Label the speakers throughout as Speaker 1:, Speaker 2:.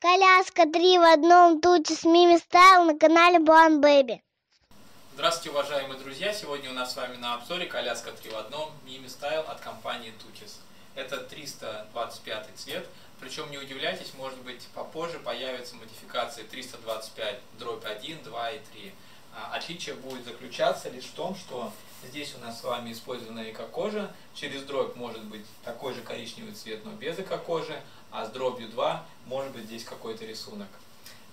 Speaker 1: Коляска 3 в одном туче с Мими Стайл на канале Буан Бэби.
Speaker 2: Здравствуйте, уважаемые друзья! Сегодня у нас с вами на обзоре коляска 3 в одном Mimi Style от компании Tutis. Это 325 цвет, причем не удивляйтесь, может быть попозже появятся модификации 325 дробь 1, 2 и 3. А, отличие будет заключаться лишь в том, что здесь у нас с вами использована эко-кожа, через дробь может быть такой же коричневый цвет, но без эко-кожи, а с дробью 2 может быть здесь какой-то рисунок.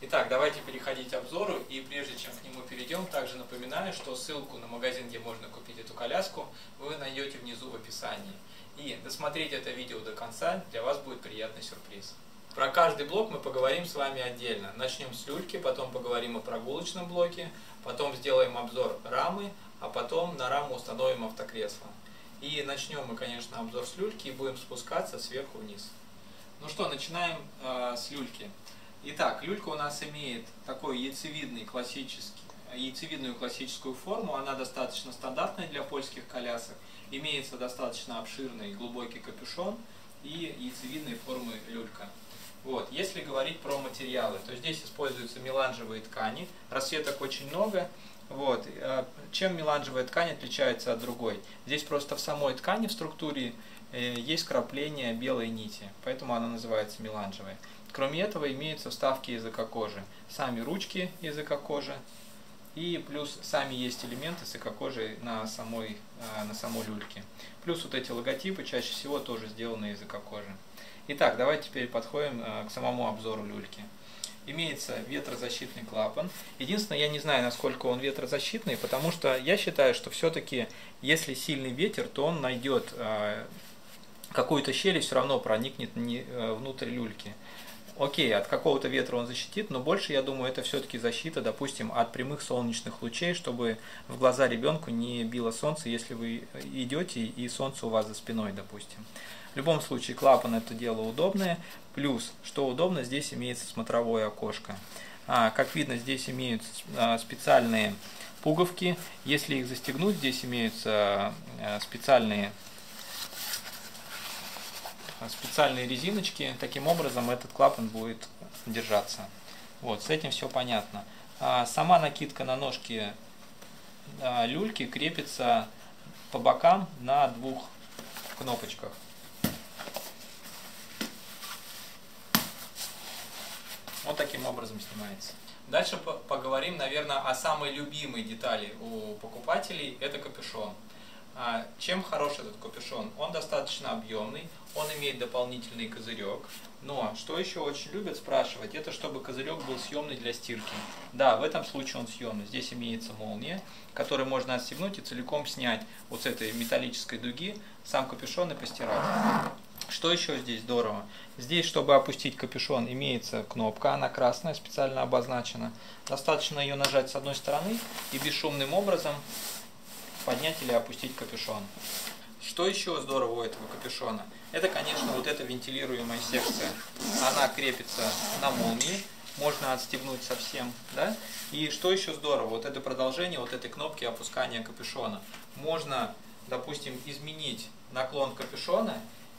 Speaker 2: Итак, давайте переходить к обзору, и прежде чем к нему перейдем, также напоминаю, что ссылку на магазин, где можно купить эту коляску, вы найдете внизу в описании. И досмотреть это видео до конца, для вас будет приятный сюрприз. Про каждый блок мы поговорим с вами отдельно. Начнем с люльки, потом поговорим о прогулочном блоке, потом сделаем обзор рамы, а потом на раму установим автокресло. И начнем мы, конечно, обзор с люльки и будем спускаться сверху вниз. Ну что, начинаем э, с люльки. Итак, люлька у нас имеет такой яйцевидный классический, яйцевидную классическую форму. Она достаточно стандартная для польских колясок. Имеется достаточно обширный глубокий капюшон и яйцевидной формы люлька. Вот. Если говорить про материалы, то здесь используются меланжевые ткани. Расцветок очень много. Вот. Э, чем меланжевая ткань отличается от другой? Здесь просто в самой ткани, в структуре, есть крапление белой нити, поэтому она называется меланжевой. Кроме этого имеются вставки языка кожи, сами ручки языка кожи и плюс сами есть элементы с эко-кожей на самой, а, на самой люльке. Плюс вот эти логотипы чаще всего тоже сделаны из эко-кожи. Итак, давайте теперь подходим а, к самому обзору люльки. Имеется ветрозащитный клапан. Единственное, я не знаю, насколько он ветрозащитный, потому что я считаю, что все-таки, если сильный ветер, то он найдет какую-то щель все равно проникнет внутрь люльки окей, от какого-то ветра он защитит, но больше, я думаю, это все-таки защита, допустим, от прямых солнечных лучей, чтобы в глаза ребенку не било солнце, если вы идете и солнце у вас за спиной, допустим. В любом случае, клапан это дело удобное. Плюс, что удобно, здесь имеется смотровое окошко. А, как видно, здесь имеются а, специальные пуговки. Если их застегнуть, здесь имеются специальные специальные резиночки. Таким образом этот клапан будет держаться. Вот, с этим все понятно. А сама накидка на ножки а, люльки крепится по бокам на двух кнопочках. Вот таким образом снимается. Дальше поговорим, наверное, о самой любимой детали у покупателей. Это капюшон. А чем хорош этот капюшон? Он достаточно объемный, он имеет дополнительный козырек. Но что еще очень любят спрашивать, это чтобы козырек был съемный для стирки. Да, в этом случае он съемный. Здесь имеется молния, которую можно отстегнуть и целиком снять вот с этой металлической дуги сам капюшон и постирать. Что еще здесь здорово? Здесь, чтобы опустить капюшон, имеется кнопка, она красная, специально обозначена. Достаточно ее нажать с одной стороны и бесшумным образом поднять или опустить капюшон. Что еще здорово у этого капюшона? Это, конечно, вот эта вентилируемая секция. Она крепится на молнии, можно отстегнуть совсем, да? И что еще здорово, вот это продолжение вот этой кнопки опускания капюшона. Можно, допустим, изменить наклон капюшона,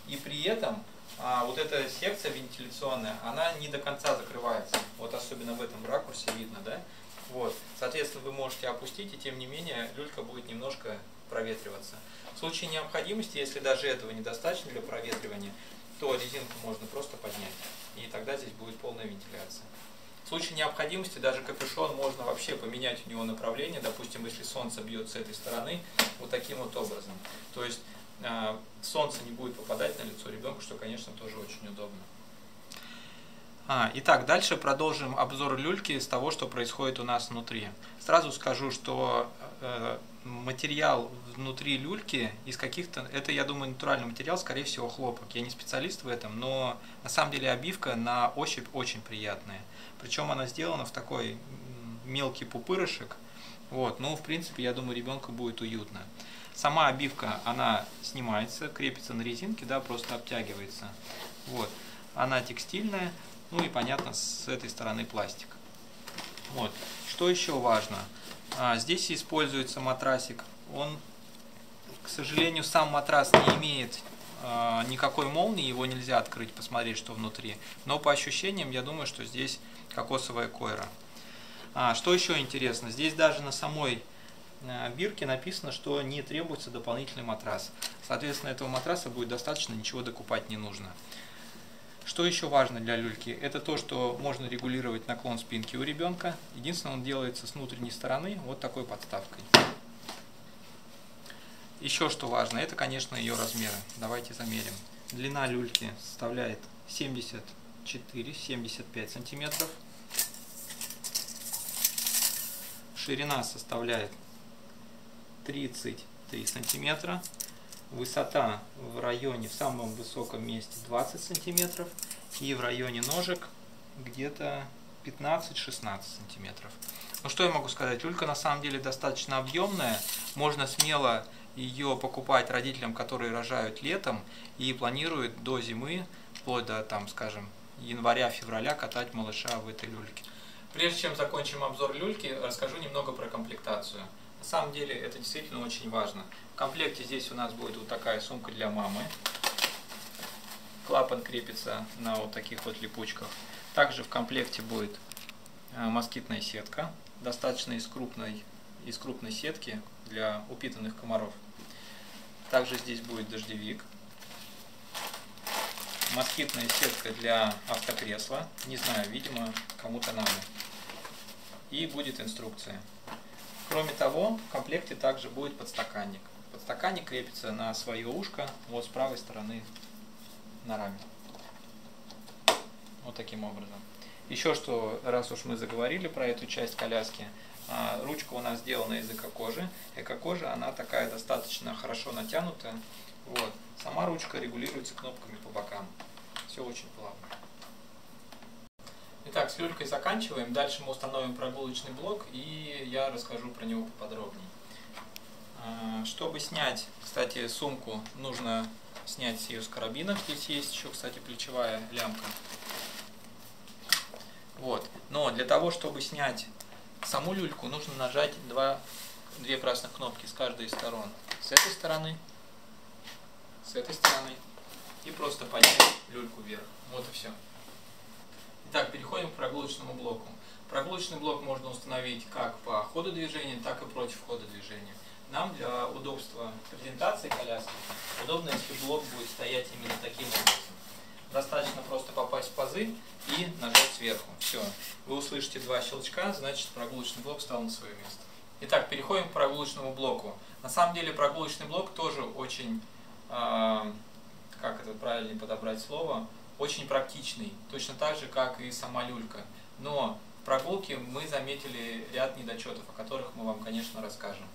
Speaker 2: и при этом а, вот эта секция вентиляционная, она не до конца закрывается. Вот особенно в этом ракурсе видно, да? Вот. Соответственно, вы можете опустить, и тем не менее люлька будет немножко проветриваться. В случае необходимости, если даже этого недостаточно для проветривания, то резинку можно просто поднять, и тогда здесь будет полная вентиляция. В случае необходимости даже капюшон можно вообще поменять у него направление, допустим, если солнце бьет с этой стороны, вот таким вот образом. То есть э, солнце не будет попадать на лицо ребенка, что, конечно, тоже очень удобно. А, итак, дальше продолжим обзор люльки с того, что происходит у нас внутри. Сразу скажу, что э, материал внутри люльки из каких-то, это, я думаю, натуральный материал, скорее всего, хлопок. Я не специалист в этом, но на самом деле обивка на ощупь очень приятная. Причем она сделана в такой мелкий пупырышек. Вот, ну, в принципе, я думаю, ребенку будет уютно. Сама обивка, она снимается, крепится на резинке, да, просто обтягивается. Вот. Она текстильная, ну и понятно, с этой стороны пластик. Вот. Что еще важно? А, здесь используется матрасик. Он, к сожалению, сам матрас не имеет э, никакой молнии, его нельзя открыть, посмотреть, что внутри. Но по ощущениям, я думаю, что здесь кокосовая койра. А, что еще интересно, здесь даже на самой э, бирке написано, что не требуется дополнительный матрас. Соответственно, этого матраса будет достаточно, ничего докупать не нужно. Что еще важно для люльки? Это то, что можно регулировать наклон спинки у ребенка. Единственное, он делается с внутренней стороны вот такой подставкой. Еще что важно, это, конечно, ее размеры. Давайте замерим. Длина люльки составляет 74-75 сантиметров. Ширина составляет 33 сантиметра. Высота в районе, в самом высоком месте 20 сантиметров. И в районе ножек где-то 15-16 сантиметров. Ну что я могу сказать, люлька на самом деле достаточно объемная. Можно смело ее покупать родителям, которые рожают летом и планируют до зимы, вплоть до, там, скажем, января-февраля катать малыша в этой люльке. Прежде чем закончим обзор люльки, расскажу немного про комплектацию. На самом деле это действительно очень важно. В комплекте здесь у нас будет вот такая сумка для мамы. Клапан крепится на вот таких вот липучках. Также в комплекте будет э, москитная сетка, достаточно из крупной, из крупной сетки для упитанных комаров. Также здесь будет дождевик, москитная сетка для автокресла, не знаю, видимо, кому-то надо. И будет инструкция. Кроме того, в комплекте также будет подстаканник. Подстаканник крепится на свое ушко, вот с правой стороны на раме. Вот таким образом. Еще что, раз уж мы заговорили про эту часть коляски, а, ручка у нас сделана из эко-кожи. Эко-кожа, она такая достаточно хорошо натянутая. Вот. Сама ручка регулируется кнопками по бокам. Все очень плавно. Итак, с люлькой заканчиваем. Дальше мы установим прогулочный блок и я расскажу про него поподробнее. А, чтобы снять, кстати, сумку, нужно снять ее с карабина. Здесь есть еще, кстати, плечевая лямка. Вот. Но для того, чтобы снять саму люльку нужно нажать два, две красных кнопки с каждой из сторон. С этой стороны, с этой стороны. И просто поднять люльку вверх. Вот и все. Итак, переходим к прогулочному блоку. Прогулочный блок можно установить как по ходу движения, так и против хода движения. Нам для удобства презентации коляски удобно, если блок будет стоять именно таким образом. Достаточно просто попасть в пазы и нажать сверху. Все. Вы услышите два щелчка, значит прогулочный блок стал на свое место. Итак, переходим к прогулочному блоку. На самом деле прогулочный блок тоже очень, э, как это правильно подобрать слово, очень практичный. Точно так же, как и сама люлька. Но в прогулке мы заметили ряд недочетов, о которых мы вам, конечно, расскажем.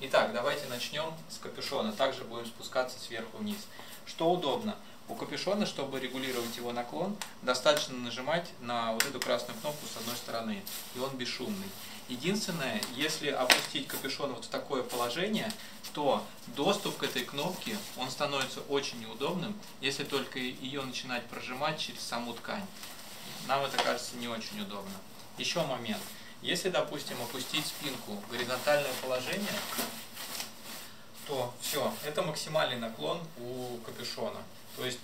Speaker 2: Итак, давайте начнем с капюшона. Также будем спускаться сверху вниз. Что удобно? У капюшона, чтобы регулировать его наклон, достаточно нажимать на вот эту красную кнопку с одной стороны, и он бесшумный. Единственное, если опустить капюшон вот в такое положение, то доступ к этой кнопке, он становится очень неудобным, если только ее начинать прожимать через саму ткань. Нам это кажется не очень удобно. Еще момент. Если, допустим, опустить спинку в горизонтальное положение, то все, это максимальный наклон у капюшона. То есть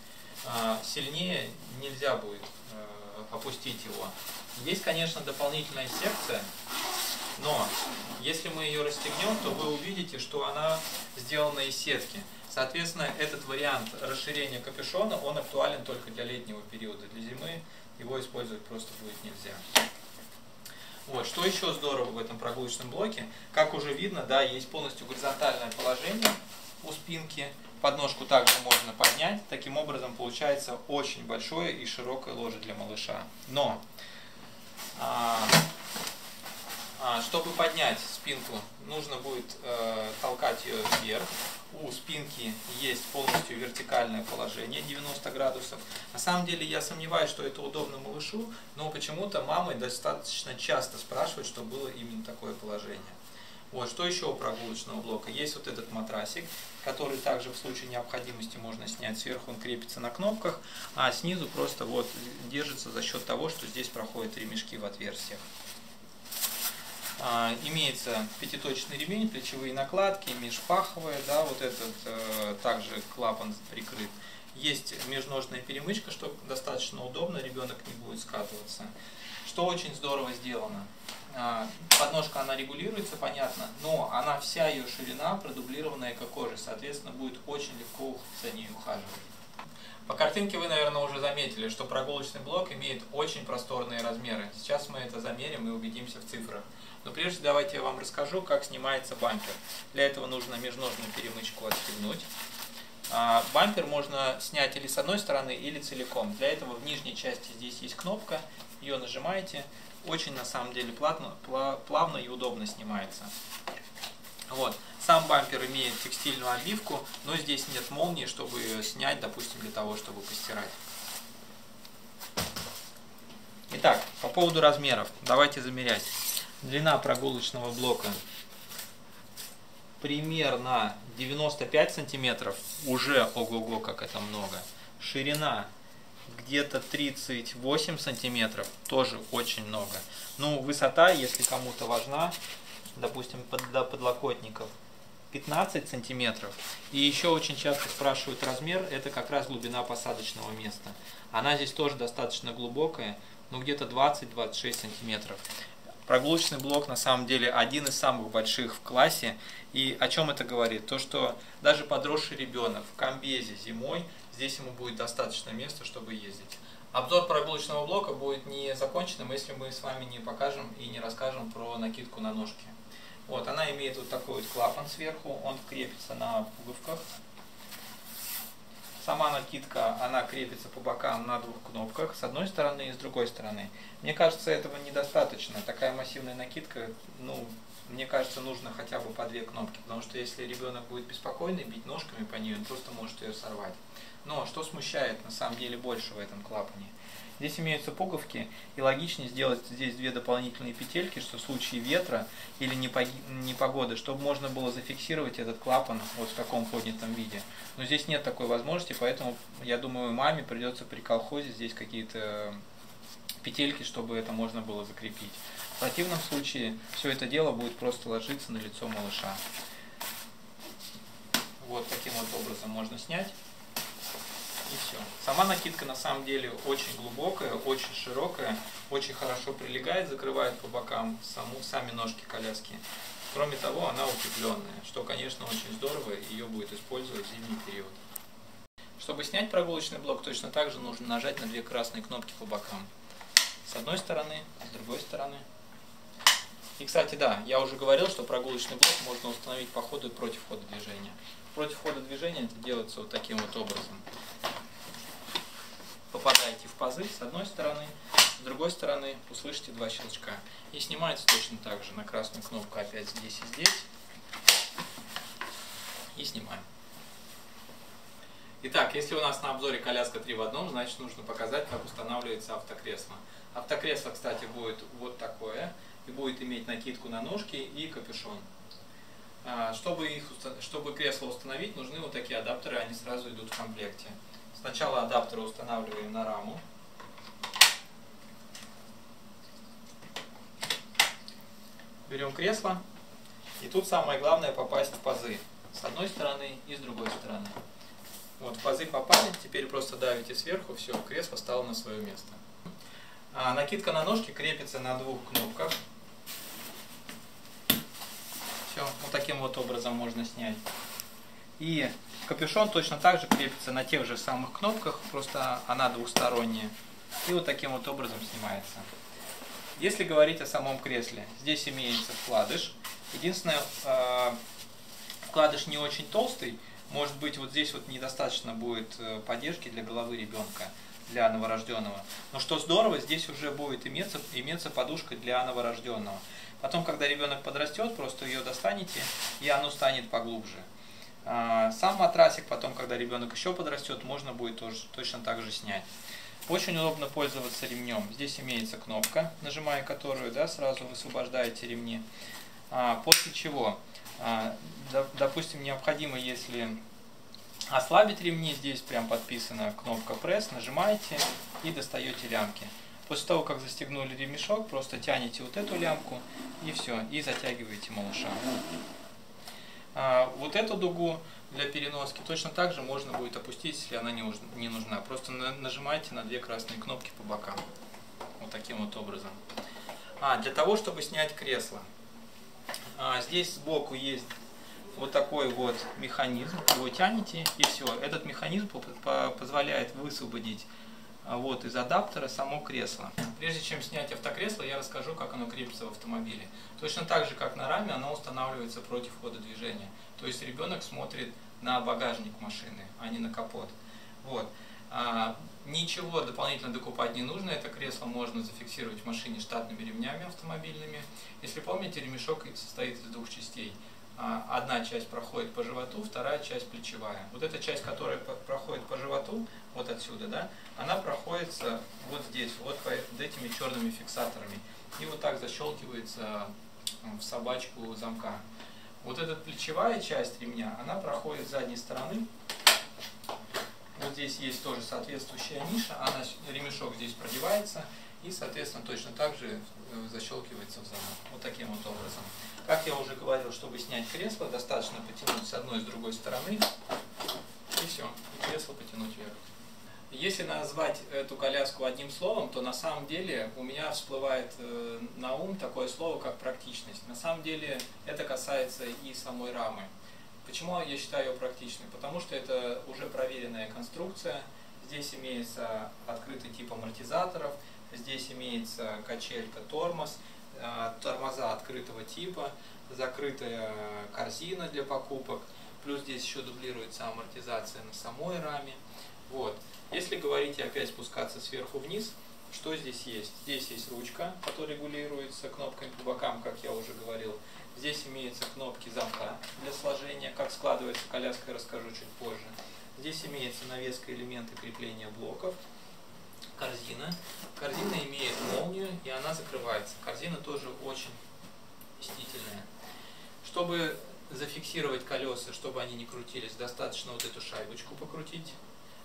Speaker 2: а, сильнее нельзя будет э, опустить его. Есть, конечно, дополнительная секция, но если мы ее расстегнем, то вы увидите, что она сделана из сетки. Соответственно, этот вариант расширения капюшона, он актуален только для летнего периода. Для зимы его использовать просто будет нельзя. Вот. Что еще здорово в этом прогулочном блоке, как уже видно, да, есть полностью горизонтальное положение у спинки, Подножку также можно поднять. Таким образом получается очень большое и широкое ложе для малыша. Но, а, а, чтобы поднять спинку, нужно будет э, толкать ее вверх. У спинки есть полностью вертикальное положение 90 градусов. На самом деле я сомневаюсь, что это удобно малышу, но почему-то мамы достаточно часто спрашивают, что было именно такое положение. Вот, что еще у прогулочного блока? Есть вот этот матрасик, который также в случае необходимости можно снять сверху, он крепится на кнопках, а снизу просто вот держится за счет того, что здесь проходят ремешки в отверстиях. А, имеется пятиточный ремень, плечевые накладки, межпаховые, да, вот этот э, также клапан прикрыт. Есть межножная перемычка, что достаточно удобно, ребенок не будет скатываться. Что очень здорово сделано. А, подножка она регулируется, понятно, но она вся ее ширина продублированная эко-кожей, соответственно, будет очень легко за ней ухаживать. По картинке вы, наверное, уже заметили, что прогулочный блок имеет очень просторные размеры. Сейчас мы это замерим и убедимся в цифрах. Но прежде давайте я вам расскажу, как снимается бампер. Для этого нужно межножную перемычку отстегнуть. А, бампер можно снять или с одной стороны, или целиком. Для этого в нижней части здесь есть кнопка, ее нажимаете. Очень на самом деле плавно, плавно и удобно снимается. Вот. Сам бампер имеет текстильную обивку, но здесь нет молнии, чтобы ее снять, допустим, для того, чтобы постирать. Итак, по поводу размеров. Давайте замерять. Длина прогулочного блока примерно 95 сантиметров. Уже ого-го, как это много. Ширина где-то 38 сантиметров. Тоже очень много. Ну, высота, если кому-то важна, допустим, под, до подлокотников, 15 сантиметров. И еще очень часто спрашивают размер, это как раз глубина посадочного места. Она здесь тоже достаточно глубокая, ну где-то 20-26 сантиметров. Прогулочный блок на самом деле один из самых больших в классе. И о чем это говорит? То, что даже подросший ребенок в комбезе зимой, здесь ему будет достаточно места, чтобы ездить. Обзор прогулочного блока будет не законченным, если мы с вами не покажем и не расскажем про накидку на ножки. Вот, она имеет вот такой вот клапан сверху, он крепится на пуговках. Сама накидка, она крепится по бокам на двух кнопках, с одной стороны и с другой стороны. Мне кажется, этого недостаточно. Такая массивная накидка, ну, мне кажется, нужно хотя бы по две кнопки, потому что если ребенок будет беспокойный, бить ножками по ней, он просто может ее сорвать. Но что смущает на самом деле больше в этом клапане? Здесь имеются пуговки, и логичнее сделать здесь две дополнительные петельки, что в случае ветра или непогоды, чтобы можно было зафиксировать этот клапан вот в таком поднятом виде. Но здесь нет такой возможности, поэтому, я думаю, маме придется при колхозе здесь какие-то петельки, чтобы это можно было закрепить. В противном случае все это дело будет просто ложиться на лицо малыша. Вот таким вот образом можно снять и все. Сама накидка на самом деле очень глубокая, очень широкая, очень хорошо прилегает, закрывает по бокам саму, сами ножки коляски. Кроме того, она утепленная, что, конечно, очень здорово, ее будет использовать в зимний период. Чтобы снять прогулочный блок, точно так же нужно нажать на две красные кнопки по бокам. С одной стороны, с другой стороны. И, кстати, да, я уже говорил, что прогулочный блок можно установить по ходу и против хода движения. Против хода движения это делается вот таким вот образом попадаете в пазы с одной стороны, с другой стороны услышите два щелчка. И снимается точно так же на красную кнопку опять здесь и здесь. И снимаем. Итак, если у нас на обзоре коляска 3 в одном, значит нужно показать, как устанавливается автокресло. Автокресло, кстати, будет вот такое, и будет иметь накидку на ножки и капюшон. А, чтобы, их, чтобы кресло установить, нужны вот такие адаптеры, они сразу идут в комплекте. Сначала адаптеры устанавливаем на раму. Берем кресло. И тут самое главное попасть в пазы. С одной стороны и с другой стороны. Вот, в пазы попали, теперь просто давите сверху, все, кресло стало на свое место. А, накидка на ножки крепится на двух кнопках. Все, вот таким вот образом можно снять. И капюшон точно так же крепится на тех же самых кнопках, просто она двухсторонняя. И вот таким вот образом снимается. Если говорить о самом кресле, здесь имеется вкладыш. Единственное, э, вкладыш не очень толстый, может быть вот здесь вот недостаточно будет э, поддержки для головы ребенка, для новорожденного. Но что здорово, здесь уже будет иметься, иметься подушка для новорожденного. Потом, когда ребенок подрастет, просто ее достанете, и оно станет поглубже. А, сам матрасик потом, когда ребенок еще подрастет, можно будет тоже, точно так же снять. Очень удобно пользоваться ремнем. Здесь имеется кнопка, нажимая которую да, сразу высвобождаете ремни. А, после чего, а, допустим, необходимо, если ослабить ремни, здесь прям подписана кнопка пресс, нажимаете и достаете лямки. После того, как застегнули ремешок, просто тянете вот эту лямку и все, и затягиваете малыша. А, вот эту дугу для переноски точно так же можно будет опустить, если она не, нужна. Просто на, нажимайте на две красные кнопки по бокам. Вот таким вот образом. А, для того, чтобы снять кресло. А, здесь сбоку есть вот такой вот механизм. Его тянете и все. Этот механизм позволяет высвободить вот из адаптера само кресло. Прежде чем снять автокресло, я расскажу, как оно крепится в автомобиле. Точно так же, как на раме, оно устанавливается против хода движения. То есть ребенок смотрит на багажник машины, а не на капот. Вот. А, ничего дополнительно докупать не нужно, это кресло можно зафиксировать в машине штатными ремнями автомобильными. Если помните, ремешок состоит из двух частей. А, одна часть проходит по животу, вторая часть плечевая. Вот эта часть, которая проходит по животу, вот отсюда, да, она проходится вот здесь, вот под этими черными фиксаторами. И вот так защелкивается в собачку замка. Вот эта плечевая часть ремня, она проходит с задней стороны. Вот здесь есть тоже соответствующая ниша, она, ремешок здесь продевается и, соответственно, точно так же э, защелкивается в замок. Вот таким вот образом. Как я уже говорил, чтобы снять кресло, достаточно потянуть с одной и с другой стороны, и все, и кресло потянуть вверх. Если назвать эту коляску одним словом, то на самом деле у меня всплывает э, на ум такое слово, как практичность. На самом деле это касается и самой рамы. Почему я считаю ее практичной? Потому что это уже проверенная конструкция. Здесь имеется открытый тип амортизаторов, здесь имеется качелька тормоз, Э, тормоза открытого типа, закрытая корзина для покупок, плюс здесь еще дублируется амортизация на самой раме. Вот. Если говорить опять спускаться сверху вниз, что здесь есть? Здесь есть ручка, которая регулируется кнопками по бокам, как я уже говорил. Здесь имеются кнопки замка для сложения. Как складывается коляска, я расскажу чуть позже. Здесь имеется навеска элементы крепления блоков корзина. Корзина имеет молнию, и она закрывается. Корзина тоже очень вместительная. Чтобы зафиксировать колеса, чтобы они не крутились, достаточно вот эту шайбочку покрутить.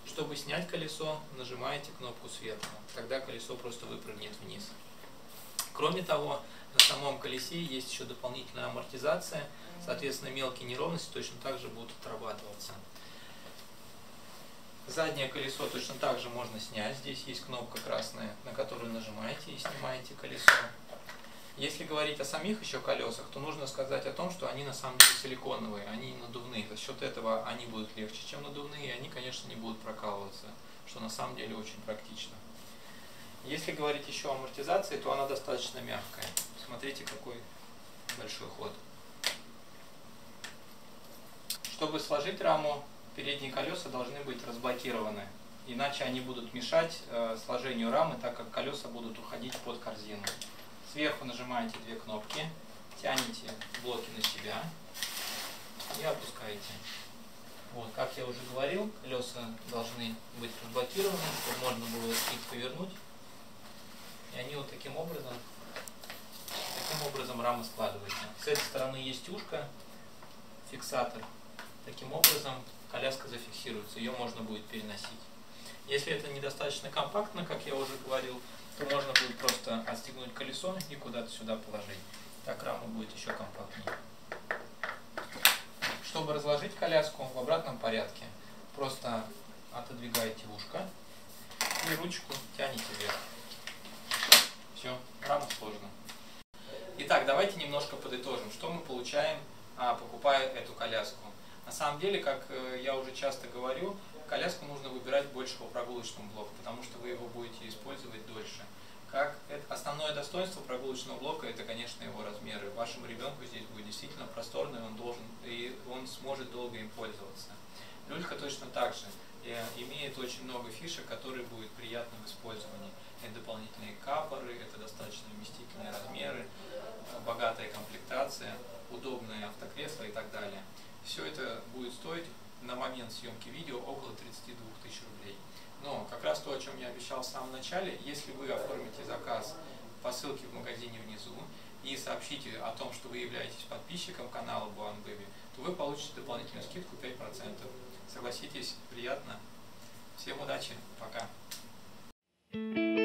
Speaker 2: Чтобы снять колесо, нажимаете кнопку сверху. Тогда колесо просто выпрыгнет вниз. Кроме того, на самом колесе есть еще дополнительная амортизация. Соответственно, мелкие неровности точно так же будут отрабатываться. Заднее колесо точно так же можно снять. Здесь есть кнопка красная, на которую нажимаете и снимаете колесо. Если говорить о самих еще колесах, то нужно сказать о том, что они на самом деле силиконовые, они надувные. За счет этого они будут легче, чем надувные, и они, конечно, не будут прокалываться, что на самом деле очень практично. Если говорить еще о амортизации, то она достаточно мягкая. Смотрите, какой большой ход. Чтобы сложить раму, передние колеса должны быть разблокированы, иначе они будут мешать э, сложению рамы, так как колеса будут уходить под корзину. Сверху нажимаете две кнопки, тянете блоки на себя и опускаете. Вот, как я уже говорил, колеса должны быть разблокированы, чтобы можно было их повернуть. И они вот таким образом, таким образом рама складывается. С этой стороны есть ушко, фиксатор. Таким образом коляска зафиксируется, ее можно будет переносить. Если это недостаточно компактно, как я уже говорил, то можно будет просто отстегнуть колесо и куда-то сюда положить. Так рама будет еще компактнее. Чтобы разложить коляску в обратном порядке, просто отодвигаете ушко и ручку тянете вверх. Все, рама сложена. Итак, давайте немножко подытожим, что мы получаем, а, покупая эту коляску. На самом деле, как э, я уже часто говорю, коляску нужно выбирать большего прогулочного блока, потому что вы его будете использовать дольше. Как это, основное достоинство прогулочного блока это, конечно, его размеры. Вашему ребенку здесь будет действительно просторно, и он должен и он сможет долго им пользоваться. Люлька точно так же э, имеет очень много фишек, которые будут приятны в использовании. Это дополнительные капоры, это достаточно вместительные размеры, богатая комплектация, удобное автокресло и так далее. Все это будет стоить на момент съемки видео около 32 тысяч рублей. Но как раз то, о чем я обещал в самом начале, если вы оформите заказ по ссылке в магазине внизу и сообщите о том, что вы являетесь подписчиком канала Буан то вы получите дополнительную скидку 5%. Согласитесь, приятно. Всем удачи, пока. thank you